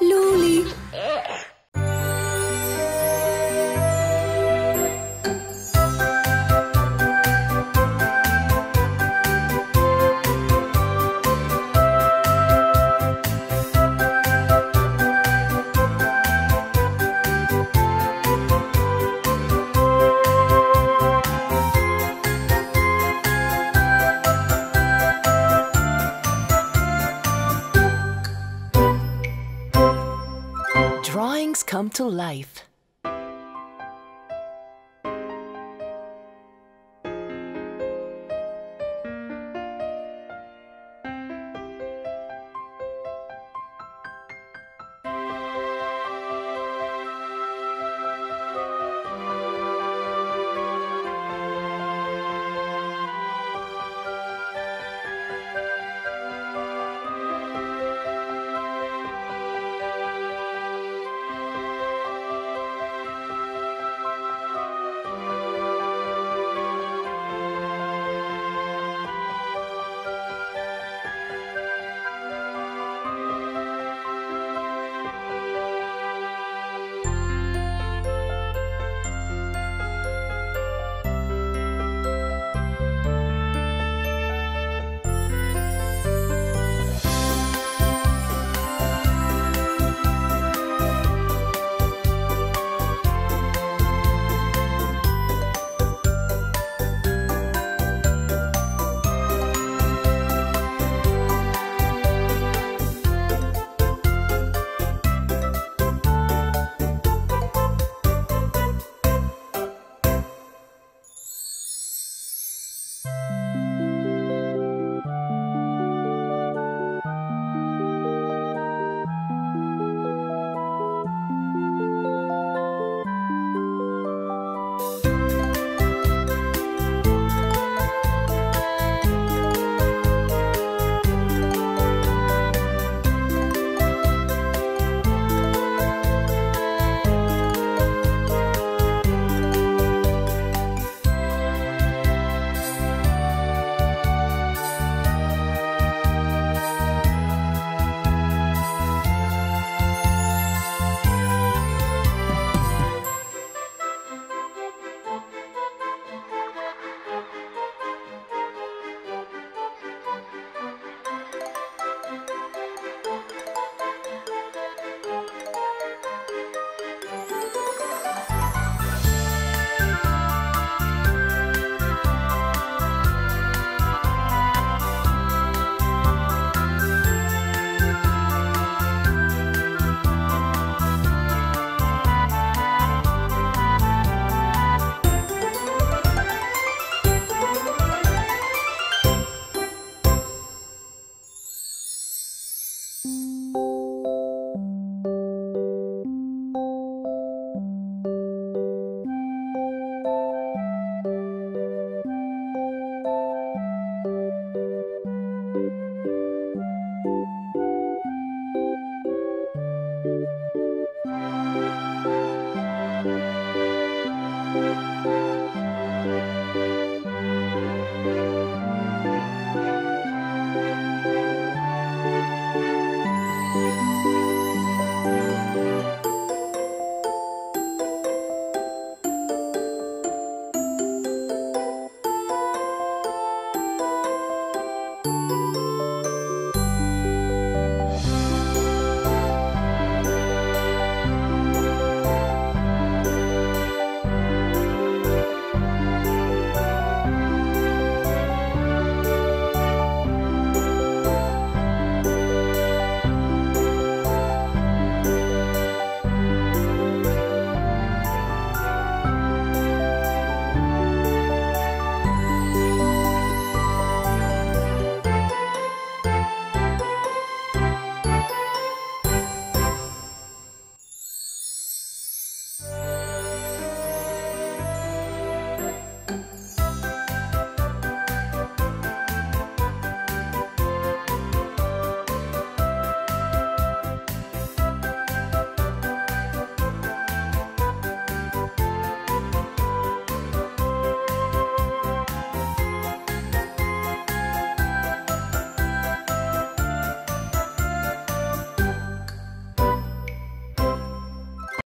Luli. Drawings come to life.